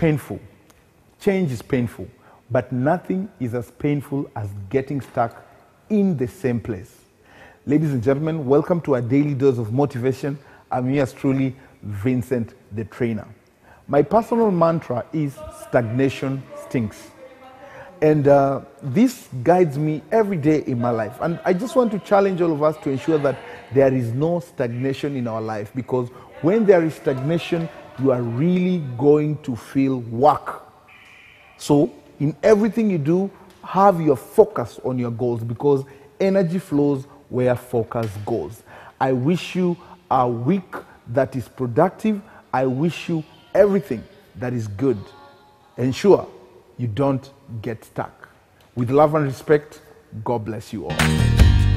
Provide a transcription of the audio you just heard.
painful. Change is painful, but nothing is as painful as getting stuck in the same place. Ladies and gentlemen, welcome to our daily dose of motivation. I'm yours truly, Vincent the Trainer. My personal mantra is stagnation stinks. And uh, this guides me every day in my life. And I just want to challenge all of us to ensure that there is no stagnation in our life because when there is stagnation, you are really going to feel work. So, in everything you do, have your focus on your goals because energy flows where focus goes. I wish you a week that is productive. I wish you everything that is good. Ensure you don't get stuck. With love and respect, God bless you all.